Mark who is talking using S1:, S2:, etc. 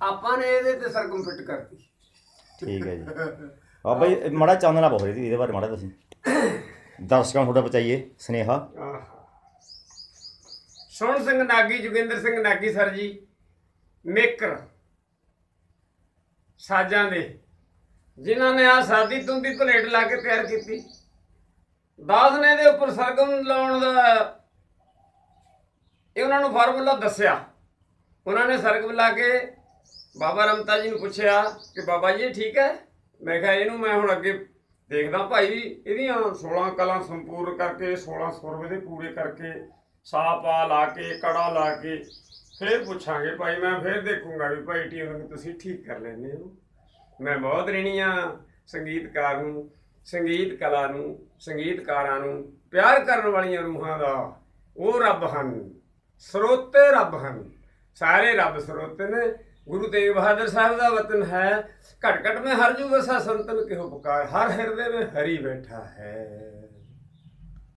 S1: ਆਪਾਂ ਨੇ ਇਹਦੇ ਤੇ ਸਰਗਮ ਫਿੱਟ ਕਰਤੀ।
S2: ਠੀਕ ਹੈ ਜੀ। ਆ ਬਈ ਮੜਾ ਚਾਨਣਾ ਬਹੁਤ ਰਹੀ ਇਹਦੇ ਬਾਰੇ ਮੜਾ ਤੁਸੀਂ। ਦਰਸ਼ਕਾਂ ਨੂੰ ਤੁਹਾਡਾ ਬਚਾਈਏ ਸਨੇਹਾ।
S1: ਆਹਾ। ਸੁਣ ਸਿੰਘ ਨਾਗੀ ਜੋਗਿੰਦਰ ਸਿੰਘ ਨਾਗੀ ਸਰ ਜੀ ਮੇਕਰ ਸਾਜਾਂ ਦੇ ਜਿਨ੍ਹਾਂ ਨੇ ਆ ਸਾਦੀ ਤੁੰਦੀ ਪਲੇਟ ਲਾ ਕੇ ਤਿਆਰ ਕੀਤੀ। ਦਾਸ ਨੇ ਇਹਦੇ ਉੱਪਰ ਸਰਗਮ ਲਾਉਣ ਦਾ ਇਹ ਉਹਨਾਂ ਨੂੰ ਫਾਰਮੂਲਾ ਦੱਸਿਆ। ਉਹਨਾਂ ਨੇ ਸਰਗਮ ਲਾ ਕੇ ਬਾਬਾ ਰਮਤਾ ਜੀ ਨੂੰ ਪੁੱਛਿਆ ਕਿ ਬਾਬਾ ਜੀ ਇਹ ਠੀਕ ਹੈ? ਮੈਂ ਕਿਹਾ ਇਹਨੂੰ ਮੈਂ ਹੁਣ ਅੱਗੇ ਦੇਖਦਾ ਭਾਈ ਇਹਦੀਆਂ 16 ਕਲਾਂ ਸੰਪੂਰਨ ਕਰਕੇ 16 ਸੁਰ ਦੇ ਪੂਰੇ ਕਰਕੇ, ਸਾਪਾ ਲਾ ਕੇ, ਕੜਾ ਲਾ ਕੇ ਫਿਰ ਪੁੱਛਾਂਗੇ ਭਾਈ, ਮੈਂ ਫਿਰ ਦੇਖੂੰਗਾ ਵੀ ਭਾਈ ਟਿਊਨਿੰਗ ਤੁਸੀਂ ਠੀਕ ਕਰ ਲੈਂਦੇ ਹੋ। ਮੈਂ ਬਹੁਤ ਰਿਣੀ ਆ ਸੰਗੀਤਕਾਰ ਨੂੰ, ਸੰਗੀਤ ਕਲਾ ਨੂੰ, ਸੰਗੀਤਕਾਰਾਂ ਨੂੰ, ਪਿਆਰ ਕਰਨ ਵਾਲੀਆਂ ਰੂਹਾਂ ਦਾ ਉਹ ਰੱਬ ਹਨ। ਸਰੋਤੇ ਰੱਬ ਹਨ। ਸਾਰੇ ਰੱਬ ਸਰੋਤੇ ਨੇ। ਗੁਰੂ ਤੇਗ ਬਹਾਦਰ ਸਾਹਿਬ ਦਾ ਵਤਨ ਹੈ ਘਟ ਘਟ ਮੈਂ ਹਰ ਜੂ ਵਸਾ ਸੰਤਨ ਕਿਹੋ ਪੁਕਾਰ, ਹਰ ਹਿਰਦੇ ਵਿੱਚ ਹਰੀ ਬੈਠਾ ਹੈ।